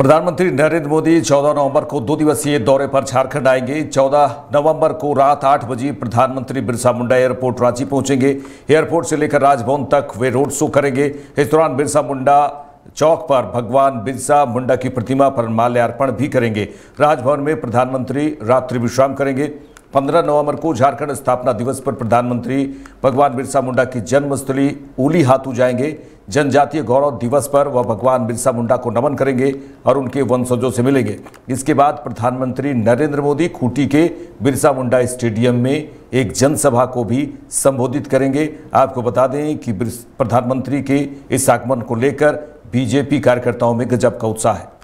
प्रधानमंत्री नरेंद्र मोदी 14 नवंबर को दो दिवसीय दौरे पर झारखंड आएँगे। 14 नवंबर को रात 8 बजे प्रधानमंत्री बिरसा मुंडा एयरपोर्ट रांची पहुँचेंगे। एयरपोर्ट से लेकर राजभवन तक वे रोड शो करेंगे। इस दौरान बिरसा मुंडा चौक पर भगवान बिरसा मुंडा की प्रतिमा पर माल्यार्पण भी करेंगे। राजभवन में प्रधानमंत्री रात्रि विश्राम करेंगे। 15 नवंबर को झारखंड स्थापना दिवस पर प्रधानमंत्री भगवान बिरसा मुंडा की जन्मस्थली उली हाथू जाएँगे। जनजातीय गौरव दिवस पर वह भगवान बिरसा मुंडा को नमन करेंगे और उनके वंशजों से मिलेंगे। इसके बाद प्रधानमंत्री नरेंद्र मोदी खूंटी के बिरसा मुंडा स्टेडियम में एक जनसभा को भी संबोधित करेंगे। आपको बता दें कि प्रधानमंत्री के इस आगमन को लेकर बीजेपी कार्यकर्ताओं में गजब का उत्साह है।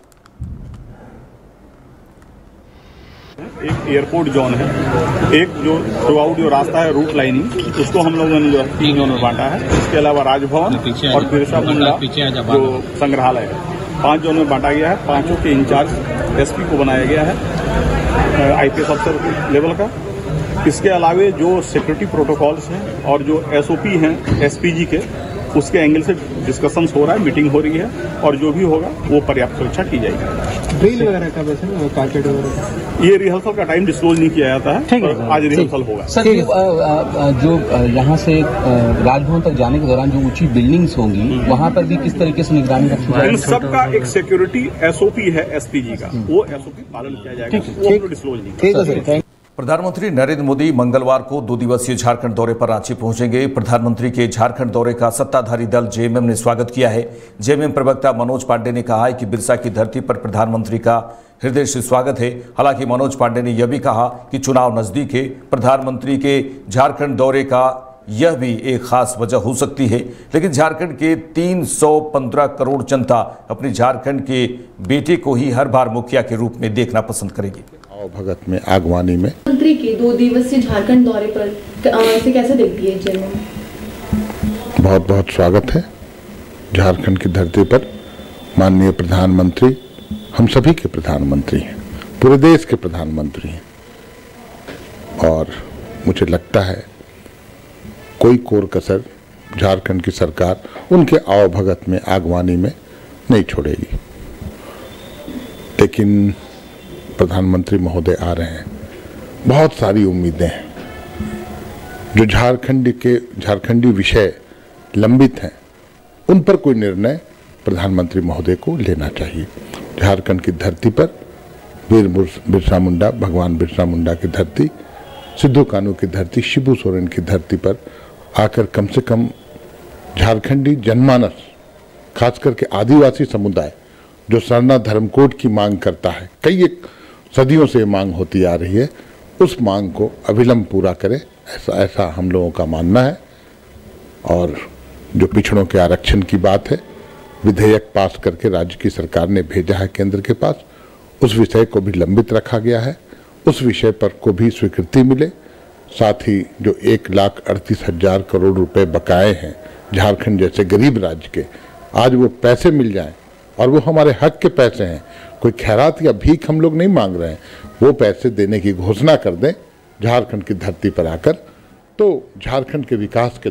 एक एयरपोर्ट जोन है। एक जो थ्रू आउट जो रास्ता है रूट लाइनिंग उसको हम लोगों ने जो है तीन जोन में बांटा है। इसके अलावा राजभवन और। बिरसा मुंडा जो संग्रहालय है। पाँच जोन में बांटा गया है। पाँचों के इंचार्ज एसपी को बनाया गया है आईपीएस अफसर लेवल का। इसके अलावे जो सिक्योरिटी प्रोटोकॉल्स हैं और जो एसओपी हैं एसपीजी के उसके एंगल से डिस्कशंस हो रहा है मीटिंग हो रही है और जो भी होगा वो पर्याप्त सुरक्षा की जाएगी। ड्रिल वगैरह का वैसे कारपेट वगैरह ये रिहर्सल का टाइम डिस्क्लोज नहीं किया जाता है आज रिहर्सल होगा। सर जो यहाँ से राजभवन तक जाने के दौरान जो ऊँची बिल्डिंग्स होंगी वहाँ पर भी किस तरीके से निगरानी रखी इन जाएगी सब का एक सिक्योरिटी एसओपी है एसपीजी का। वो एसओपी पालन किया जाएगा। वो डिस्क्लोज नहीं ठीक है सर। थैंक प्रधानमंत्री नरेंद्र मोदी मंगलवार को दो दिवसीय झारखंड दौरे पर रांची पहुँचेंगे। प्रधानमंत्री के झारखंड दौरे का सत्ताधारी दल जेएमएम ने स्वागत किया है। जेएमएम प्रवक्ता मनोज पांडे ने कहा है कि बिरसा की धरती पर प्रधानमंत्री का हृदय से स्वागत है। हालाँकि मनोज पांडे ने यह भी कहा कि चुनाव नज़दीक है। प्रधानमंत्री के झारखंड दौरे का यह भी एक खास वजह हो सकती है। लेकिन झारखंड के 315 करोड़ जनता अपनी झारखंड के बेटे को ही हर बार मुखिया के रूप में देखना पसंद करेगी। आओ भगत में आगवानी में। मंत्री के दो दिवसीय झारखंड दौरे पर इसे कैसे देखती है जेएमएम बहुत बहुत स्वागत है झारखंड की धरती पर। माननीय प्रधानमंत्री हम सभी के प्रधानमंत्री हैं पूरे देश के प्रधानमंत्री हैं। और मुझे लगता है कोई कोर कसर झारखंड की सरकार उनके आओ भगत में आगवानी में नहीं छोड़ेगी। लेकिन प्रधानमंत्री महोदय आ रहे हैं। बहुत सारी उम्मीदें हैं। जो झारखंड के, झारखंडी विषय लंबित हैं, उन पर कोई निर्णय प्रधानमंत्री महोदय को लेना चाहिए। झारखंड की धरती पर वीर बिरसा मुंडा, भगवान बिरसा मुंडा की धरती, सिद्धू कानू की धरती, शिबू सोरेन की धरती पर आकर कम से कम झारखंडी जनमानस खास करके आदिवासी समुदाय, जो सरना धर्मकोट की मांग करता है, कई एक सदियों से मांग होती आ रही है। उस मांग को अविलंब पूरा करे, ऐसा ऐसा हम लोगों का मानना है। और जो पिछड़ों के आरक्षण की बात है, विधेयक पास करके राज्य की सरकार ने भेजा है केंद्र के पास, उस विषय को भी लंबित रखा गया है। उस विषय पर को भी स्वीकृति मिले। साथ ही जो एक लाख अड़तीस हज़ार करोड़ रुपए बकाए हैं, झारखंड जैसे गरीब राज्य के, आज वो पैसे मिल जाएँ और वो हमारे हक के पैसे हैं। कोई खैरात या भीख हम लोग नहीं मांग रहे हैं। वो पैसे देने की घोषणा कर दें झारखंड की धरती पर आकर। तो झारखंड के विकास के